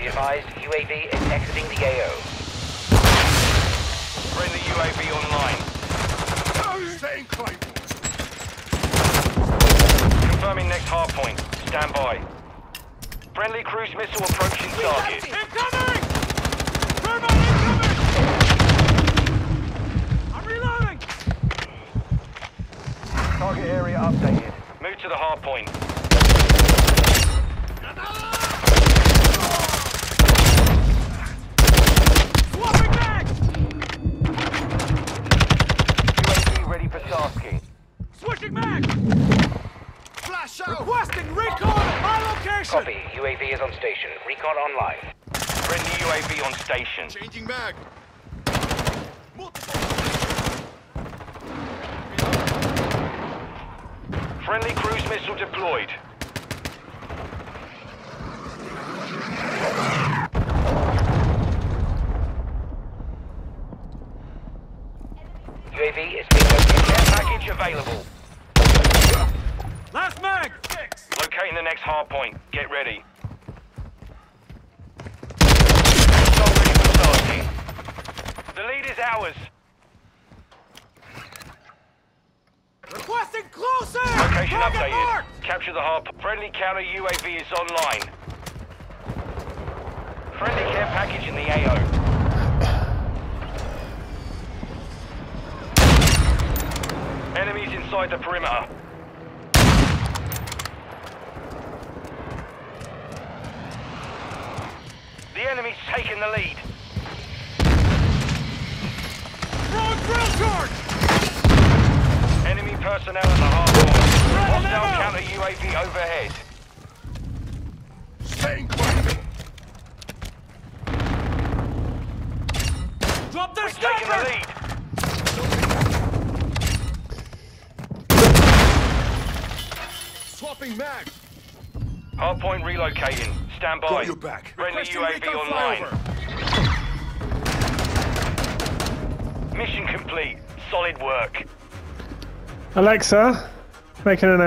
Be advised, UAV is exiting the AO. Friendly UAV online. Setting Claymore. Confirming next hard point. Stand by. Friendly cruise missile approaching target. Incoming! Thermite incoming! I'm reloading! Target area updated. Move to the hard point. Swapping back! UAV ready for tasking. Switching back! Flash out! Requesting recon at my location! Copy. UAV is on station. Recon online. Friendly UAV on station. Changing mag. Friendly cruise missile deployed. UAV is being located. Care package available. Last mag! Locating the next hard point. Get ready. Missile ready for tasking. The lead is ours. Requesting closer! Location Target updated. marked! Capture the hard. Friendly counter UAV is online. Friendly care package in the AO. Inside the perimeter. The enemy's taking the lead. Throwing drill charge! Enemy personnel at the hard point. Hostile counter UAV overhead. Setting Claymore. Drop their We've taken the sniper! lead. Swapping mag. Hardpoint relocating. Stand by. Got your back. Friendly Requesting UAV recon online. flyover. Mission complete. Solid work. Alexa, make an announcement.